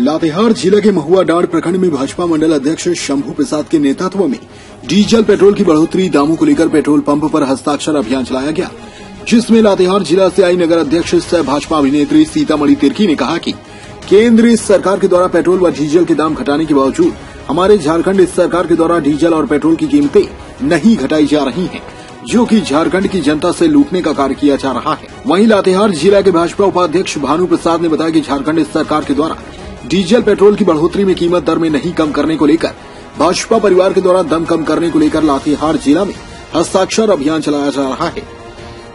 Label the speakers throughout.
Speaker 1: लातेहार ज़िले के महुआ डांड प्रखंड में भाजपा मंडल अध्यक्ष शंभू प्रसाद के नेतृत्व में डीजल पेट्रोल की बढ़ोतरी, दामों को लेकर पेट्रोल पंप पर हस्ताक्षर अभियान चलाया गया, जिसमें लातेहार जिला से आई नगर अध्यक्ष सह भाजपा अभिनेत्री सीतामढ़ी तिर्की ने कहा कि केंद्र सरकार के द्वारा पेट्रोल व डीजल के दाम घटाने के बावजूद हमारे झारखंड सरकार के द्वारा डीजल और पेट्रोल की कीमतें नहीं घटाई जा रही हैं, जो कि झारखंड की जनता से लूटने का कार्य किया जा रहा है। वहीं लातेहार जिला के भाजपा उपाध्यक्ष भानु प्रसाद ने बताया कि झारखंड सरकार के द्वारा डीजल पेट्रोल की बढ़ोतरी में कीमत दर में नहीं कम करने को लेकर, भाजपा परिवार के द्वारा दम कम करने को लेकर लातेहार जिला में हस्ताक्षर अभियान चलाया जा रहा है,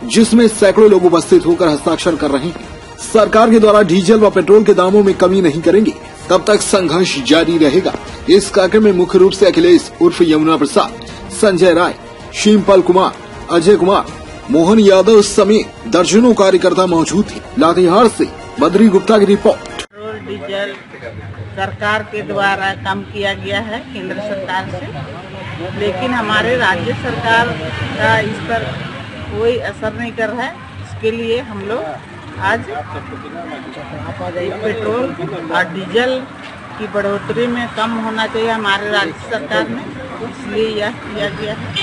Speaker 1: जिसमें सैकड़ों लोग उपस्थित होकर हस्ताक्षर कर रहे हैं। सरकार के द्वारा डीजल व पेट्रोल के दामों में कमी नहीं करेंगे, तब तक संघर्ष जारी रहेगा। इस कार्यक्रम में मुख्य रूप से अखिलेश उर्फ़ यमुना प्रसाद, संजय राय, शिवपाल कुमार, अजय कुमार, मोहन यादव समेत दर्जनों कार्यकर्ता मौजूद थे। लातेहार से बद्री गुप्ता की रिपोर्ट।
Speaker 2: डीजल सरकार के द्वारा कम किया गया है, केंद्र सरकार से। लेकिन हमारे राज्य सरकार का इस पर कोई असर नहीं कर रहा है। इसके लिए हम लोग आज पेट्रोल और डीजल की बढ़ोतरी में कम होना चाहिए हमारे राज्य सरकार में। इसलिए यह किया गया है।